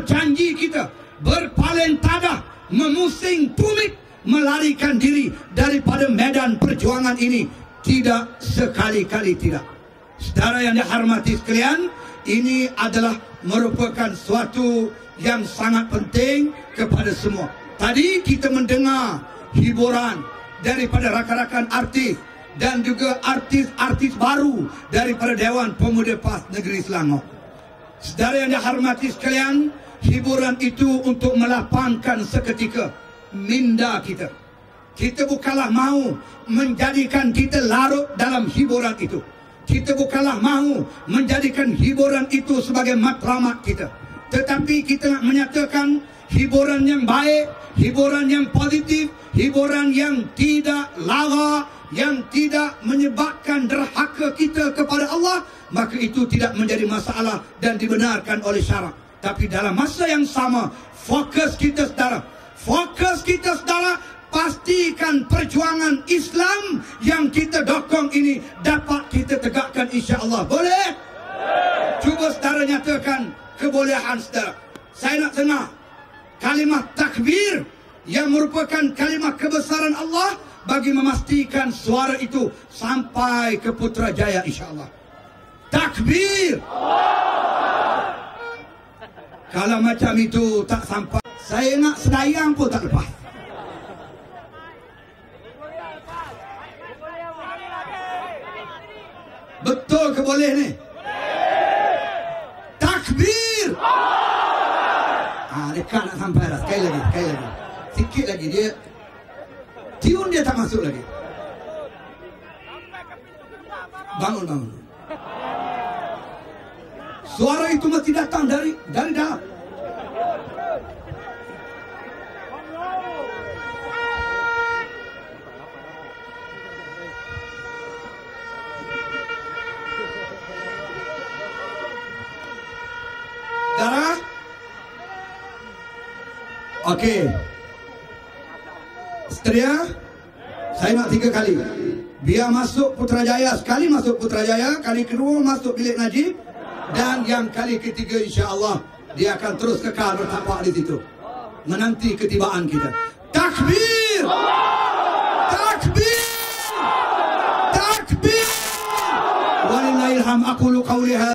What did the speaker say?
berjanji kita berpaling tadah memusing tumit melarikan diri daripada medan perjuangan ini. Tidak sekali-kali tidak. Saudara yang dihormati sekalian ini adalah merupakan suatu yang sangat penting kepada semua. Tadi kita mendengar hiburan daripada rakan-rakan artis dan juga artis-artis baru daripada Dewan Pemuda PAS Negeri Selangor. Saudara yang dihormati sekalian, hiburan itu untuk melapangkan seketika minda kita. Kita bukanlah mahu menjadikan kita larut dalam hiburan itu. Kita bukanlah mahu menjadikan hiburan itu sebagai matlamat kita. Tetapi kita nak menyatakan hiburan yang baik, hiburan yang positif, hiburan yang tidak lara, yang tidak menyebabkan derhaka kita kepada Allah maka itu tidak menjadi masalah dan dibenarkan oleh syarak tapi dalam masa yang sama fokus kita saudara fokus kita saudara pastikan perjuangan Islam yang kita dokong ini dapat kita tegakkan insya-Allah boleh cuba saudara nyatakan kebolehan saudara saya nak dengar kalimah takbir yang merupakan kalimah kebesaran Allah bagi memastikan suara itu sampai ke Putrajaya insya-Allah. Takbir. Kalau macam itu tak sampai, saya nak sedayang pun tak lepas. Betul ke boleh ni? Takbir. Ah, dekat nak sampai dah. Sekali lagi, sekali lagi. Sikit lagi dia Tiun dia tak masuk lagi. Bangun, bangun. Suara itu mesti datang dari dari dalam. Darah. Okey. Seteria Saya nak tiga kali Biar masuk Putrajaya Sekali masuk Putrajaya Kali kedua masuk bilik Najib Dan yang kali ketiga insya Allah Dia akan terus kekal bertapak di situ. Menanti ketibaan kita. Takbir! Takbir! Takbir! Walillahilham aku lu qawliha